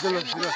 Сделай, сделай.